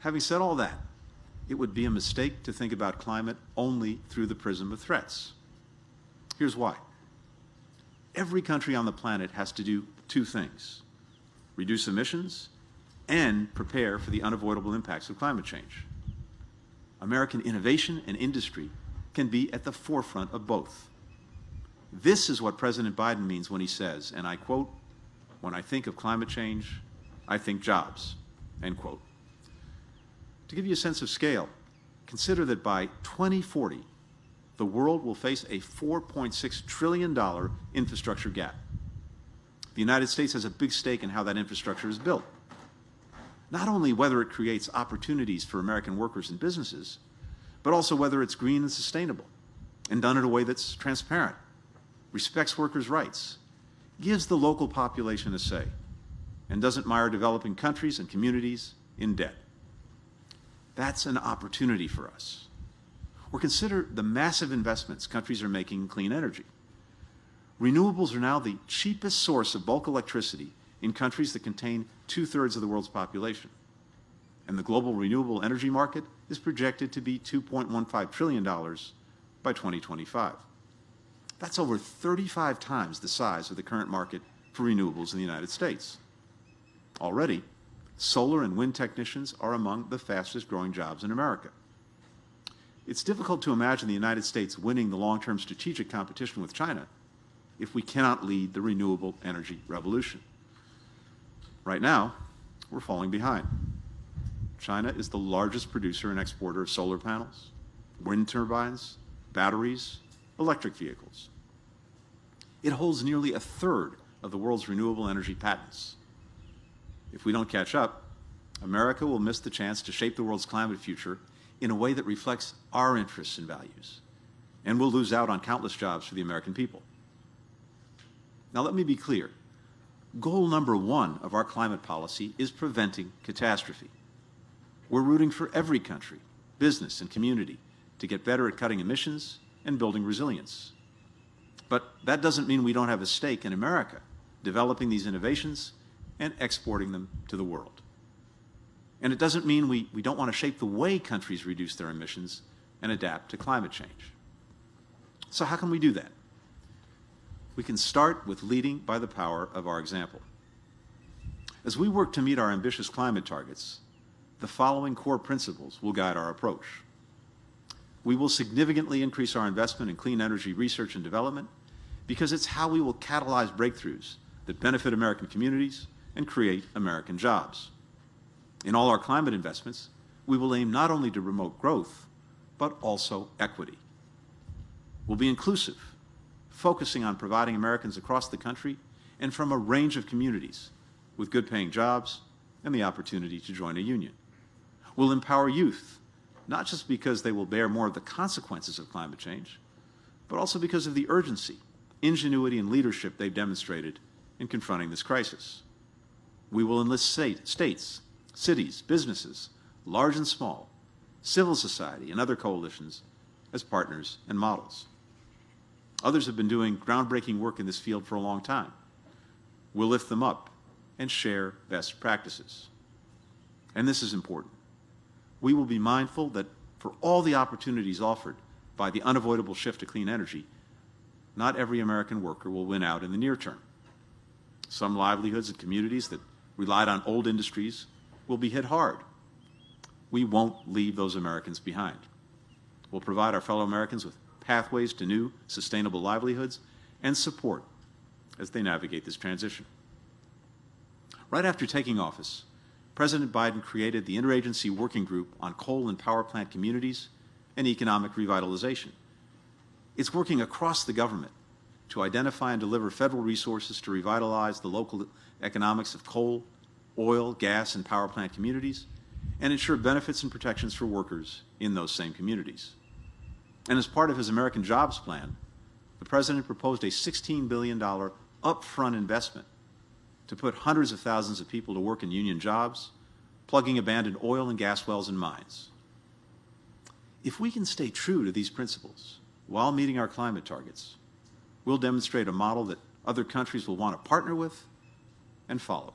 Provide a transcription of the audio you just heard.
Having said all that, it would be a mistake to think about climate only through the prism of threats. Here's why. Every country on the planet has to do two things reduce emissions and prepare for the unavoidable impacts of climate change. American innovation and industry can be at the forefront of both. This is what President Biden means when he says, and I quote, when I think of climate change, I think jobs, end quote. To give you a sense of scale, consider that by 2040, the world will face a $4.6 trillion infrastructure gap. The United States has a big stake in how that infrastructure is built. Not only whether it creates opportunities for American workers and businesses, but also whether it's green and sustainable and done in a way that's transparent, respects workers' rights, gives the local population a say, and doesn't mire developing countries and communities in debt. That's an opportunity for us. Or consider the massive investments countries are making in clean energy. Renewables are now the cheapest source of bulk electricity in countries that contain two-thirds of the world's population. And the global renewable energy market is projected to be $2.15 trillion by 2025. That's over 35 times the size of the current market for renewables in the United States. Already, solar and wind technicians are among the fastest growing jobs in America. It's difficult to imagine the United States winning the long-term strategic competition with China if we cannot lead the renewable energy revolution. Right now, we're falling behind. China is the largest producer and exporter of solar panels, wind turbines, batteries, electric vehicles. It holds nearly a third of the world's renewable energy patents. If we don't catch up, America will miss the chance to shape the world's climate future in a way that reflects our interests and values, and we'll lose out on countless jobs for the American people. Now, let me be clear. Goal number one of our climate policy is preventing catastrophe. We're rooting for every country, business, and community to get better at cutting emissions and building resilience. But that doesn't mean we don't have a stake in America developing these innovations and exporting them to the world. And it doesn't mean we, we don't want to shape the way countries reduce their emissions and adapt to climate change. So how can we do that? We can start with leading by the power of our example. As we work to meet our ambitious climate targets, the following core principles will guide our approach. We will significantly increase our investment in clean energy research and development because it's how we will catalyze breakthroughs that benefit American communities and create American jobs. In all our climate investments, we will aim not only to promote growth, but also equity. We'll be inclusive focusing on providing Americans across the country and from a range of communities with good paying jobs and the opportunity to join a union. We'll empower youth, not just because they will bear more of the consequences of climate change, but also because of the urgency, ingenuity, and leadership they've demonstrated in confronting this crisis. We will enlist state, states, cities, businesses, large and small, civil society, and other coalitions as partners and models. Others have been doing groundbreaking work in this field for a long time. We'll lift them up and share best practices. And this is important. We will be mindful that for all the opportunities offered by the unavoidable shift to clean energy, not every American worker will win out in the near term. Some livelihoods and communities that relied on old industries will be hit hard. We won't leave those Americans behind. We'll provide our fellow Americans with pathways to new sustainable livelihoods, and support as they navigate this transition. Right after taking office, President Biden created the Interagency Working Group on Coal and Power Plant Communities and Economic Revitalization. It's working across the government to identify and deliver federal resources to revitalize the local economics of coal, oil, gas, and power plant communities, and ensure benefits and protections for workers in those same communities. And as part of his American Jobs Plan, the President proposed a $16 billion upfront investment to put hundreds of thousands of people to work in union jobs, plugging abandoned oil and gas wells and mines. If we can stay true to these principles while meeting our climate targets, we'll demonstrate a model that other countries will want to partner with and follow.